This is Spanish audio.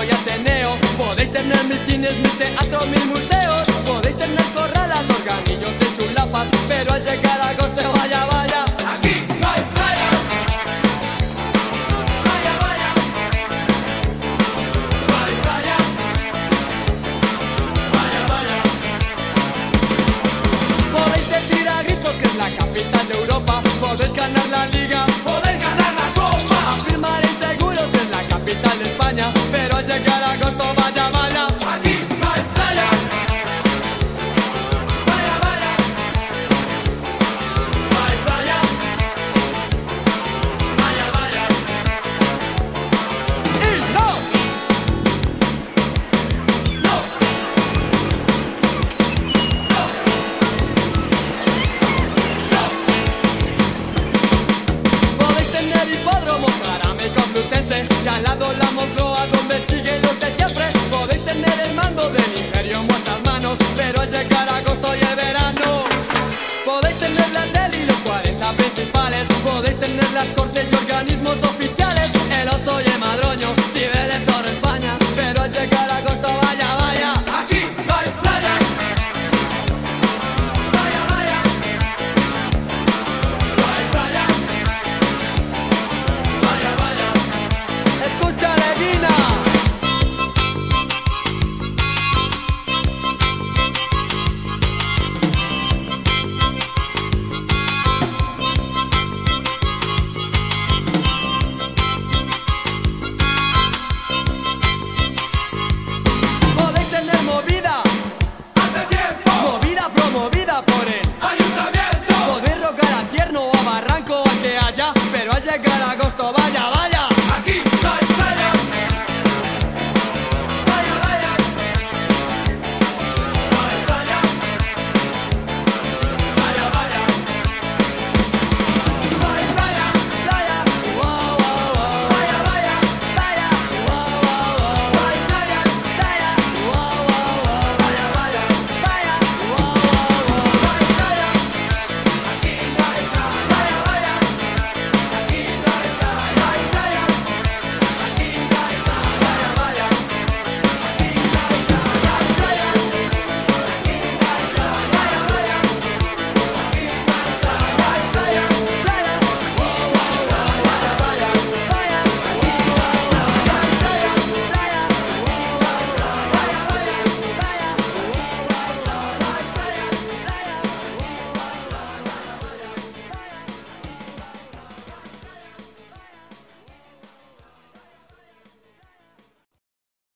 retiro, casa, campo y ateneo. Podéis tener mitines, mis teatros, mis museos. Podéis tener corralas, organillos y chulapas. Pero al llegar a agosto, vaya, vaya. Aquí no hay playa. Vaya, vaya. No hay playa. Vaya, vaya. Podéis decir a gritos que es la capital de Europa. Podéis ganar la liga. Podéis ganar 40 principales Podéis tener las cortes y organismos oficiales barranco que haya Pero al llegar agosto vaya, vaya